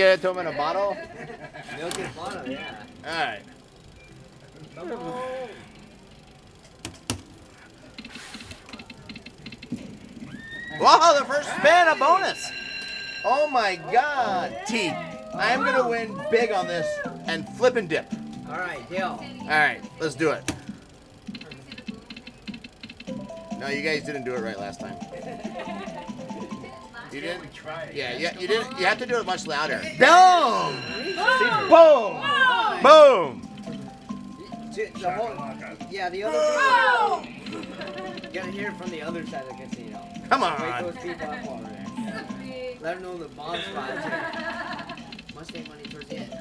Get it to him in a bottle? Milk and bottle, yeah. All right. Come on. Whoa, the first spin, a bonus. Oh my God, T. I am gonna win big on this and flip and dip. All right, deal. All right, let's do it. No, you guys didn't do it right last time. You didn't. Yeah, yeah, you didn't. You have to do it much louder. Boom! Boom! Boom! The whole, yeah, the other people. You gotta hear it from the other side of the casino. Come Wake on. those people up over there. Let them know the Bomb Squad Must Mustang money towards the end.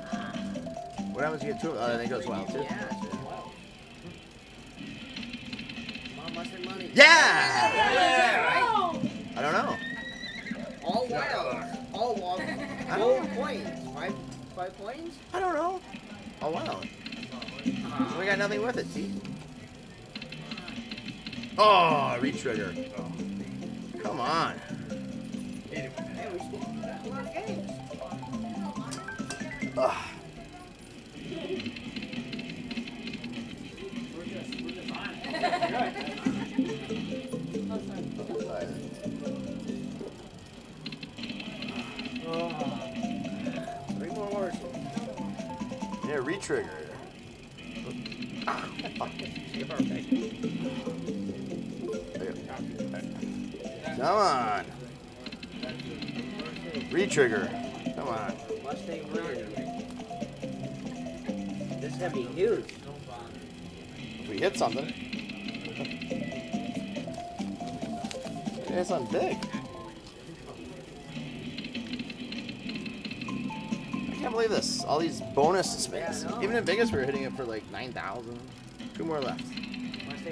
What happens if you get two? Uh, oh, then it goes wild too. Yeah, it's wild. Come on, Mustang money. Yeah! Yeah! Coins. Five, five coins? I don't know. Oh wow. We got nothing with it. See? Oh, re-trigger. Come on. Hey, we should a lot of games. Ugh. Yeah, re-trigger. Come on. Re-trigger. Come on. Mustang. This is gonna be huge. If we hit something. It's something big. Can't believe this. All these bonus spins. Yeah, Even in Vegas, we were hitting it for like 9,000. Two more left.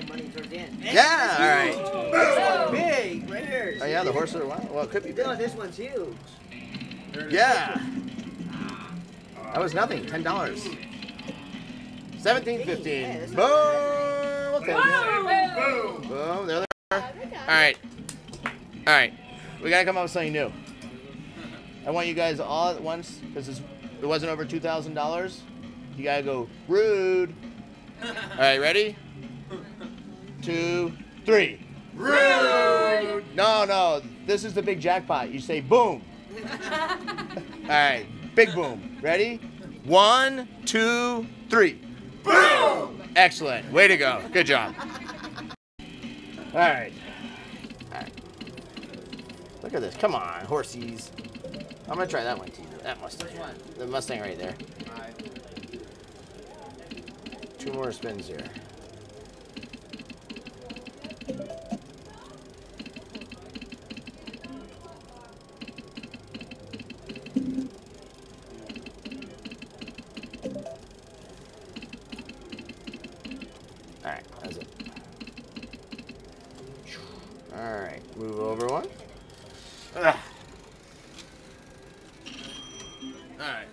Money towards the end. Yeah, all right. This one big, right here. Oh yeah, the horse are wild. Well, it could be big. No, this one's huge. Yeah. That was nothing. Ten dollars. Seventeen fifteen. Boom. We'll take it. Boom. There they are. All right. All right. We gotta come up with something new. I want you guys all at once because it wasn't over two thousand dollars. You gotta go rude. All right. Ready? Two, three. Rude. No, no. This is the big jackpot. You say boom. All right, big boom. Ready? One, two, three. Boom! Excellent. Way to go. Good job. All right. All right. Look at this. Come on, horsies. I'm gonna try that one too. That Mustang. The Mustang right there. Two more spins here. All right, that's it. All right, move over one. Ah. All right,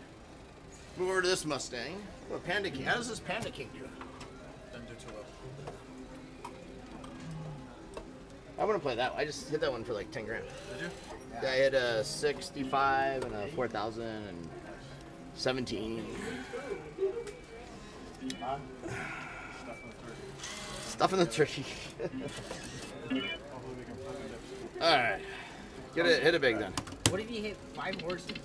move over to this Mustang. Oh, Panda King. How does this Panda King do? I want to play that. I just hit that one for like 10 grand. Did you? Yeah, I hit a 65 and a 4,000 and 17. Stuff in the turkey. All right, get it, hit it big then. What if you hit five horses?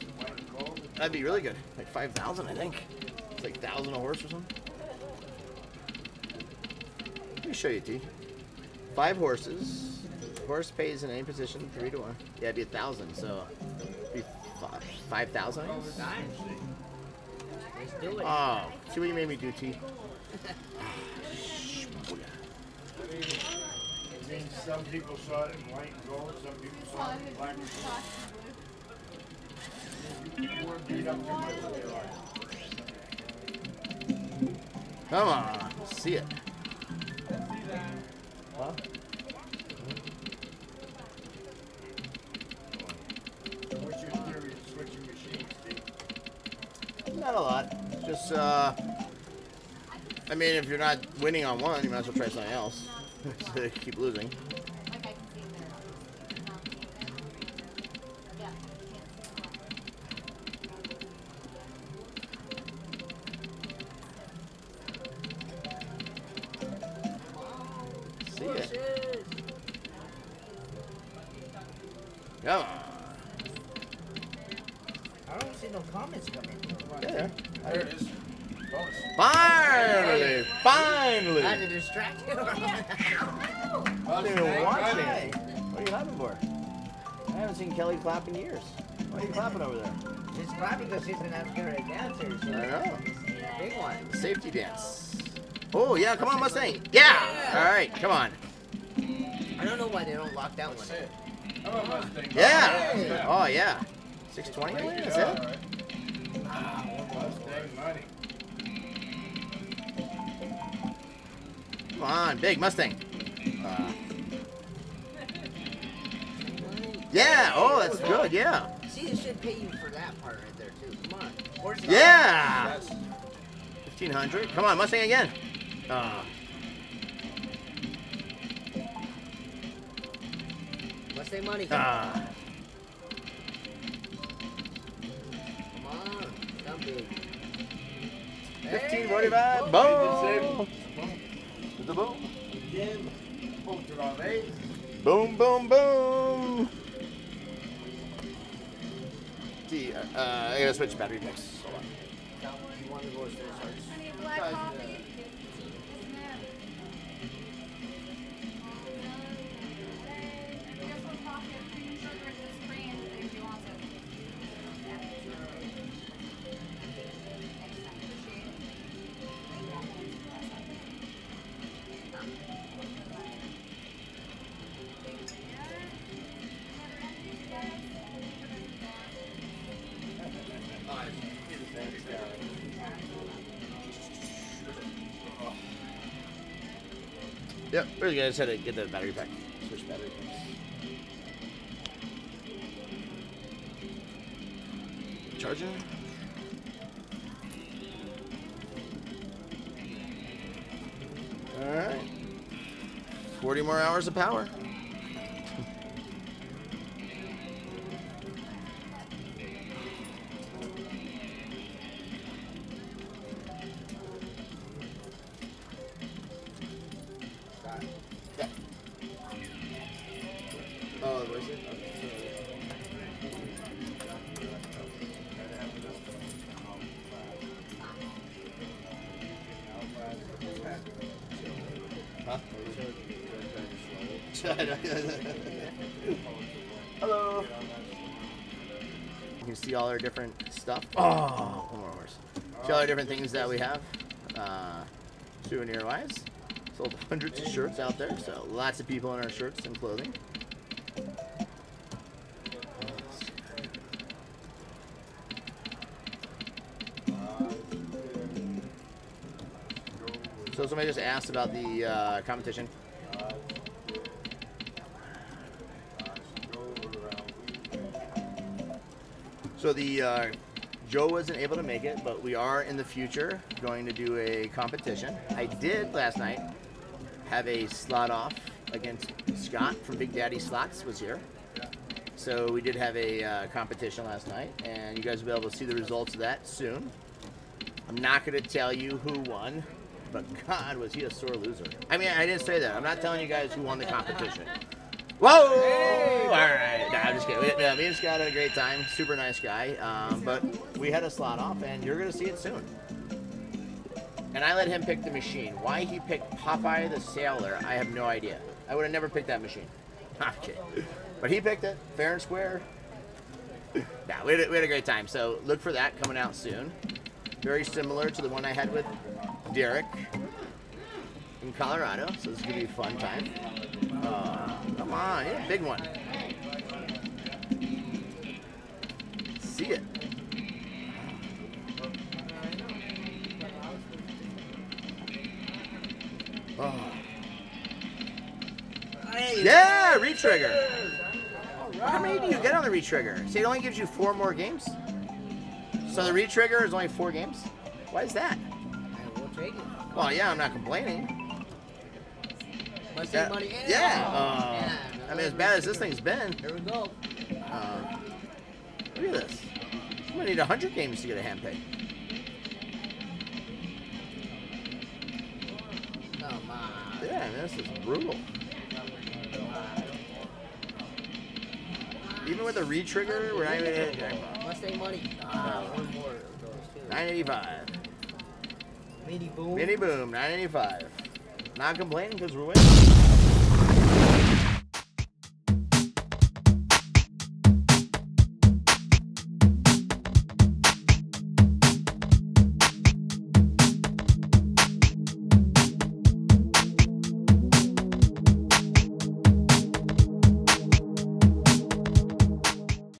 That'd be really good. Like 5,000, I think. It's like 1,000 a horse or something. Let me show you, T. Five horses. Horse pays in any position, three to one. Yeah, it'd be a thousand, so it'd be 5,000. I oh, guess. Nice. Let's do it. Oh, see what you made me do, T. I mean, some people saw it in white and gold, some people saw it in black and gold. Come on, see it. Not a lot. Just, uh, I mean, if you're not winning on one, you might as well try something else. so you see it. Come on. I don't see no comments coming. Yeah. There it is. Finally! Finally! I had to distract you. I didn't even. What are you clapping for? I haven't seen Kelly clap in years. Why are you clapping over there? She's clapping because she's an outgoing dancer. She's I know. A big one. Safety dance. Oh, yeah, come on, Mustang. Yeah! All right, come on. I don't know why they don't lock that one. That's it. How about Mustang? Yeah! Oh, yeah. 620? That's it? Mustang money. Come on, big Mustang. Uh, yeah, oh, that's good, yeah. See, it should pay you for that part right there too. Come on. Yeah! 1500. Come on, Mustang again. Uh, What's their money? uh, Come on. Come big. 1545. Hey. Boom! The boom. again. Poked it on eight. Boom, boom, boom. See, uh, I gotta switch battery packs. Hold on. You want to go upstairs first? I need black coffee. Yep, good. I just had to get the battery pack. Switch battery packs. Charging. Alright. 40 more hours of power. Hello. You can see all our different stuff. Oh, one more horse. See all our different things that we have, uh, souvenir wise. Sold hundreds of shirts out there, so lots of people in our shirts and clothing. So somebody just asked about the uh, competition. So the uh, Joe wasn't able to make it, but we are in the future going to do a competition. I did last night have a slot off against Scott from Big Daddy Slots was here. So we did have a uh, competition last night, and you guys will be able to see the results of that soon. I'm not going to tell you who won, but God, was he a sore loser. I mean, I didn't say that. I'm not telling you guys who won the competition. Whoa! All right. I'm just kidding. We, no, me and Scott had a great time. Super nice guy. Um, but we had a slot off, and you're going to see it soon. And I let him pick the machine. Why he picked Popeye the Sailor, I have no idea. I would have never picked that machine. Okay. But he picked it, fair and square. Nah, we had, a, we had a great time. So look for that coming out soon. Very similar to the one I had with Derek in Colorado. So this is to be a fun time. Uh, come on, yeah, big one. See it. Oh. Yeah, retrigger. How many do you get on the retrigger? See, it only gives you four more games. So the retrigger is only four games. Why is that? It. Well, yeah, I'm not complaining. Must That- money. yeah. Uh, Yeah, I mean, as bad as this thing's been, Here we go. uh, look at this. I'm gonna need 100 games to get a hand pay. Come on. Yeah, this is brutal. Even with a re-trigger, we're not even hitting jackpot. Mustang money. Ah, one more of those too. 985. Mini boom. Mini boom, 985. Not complaining because we're winning.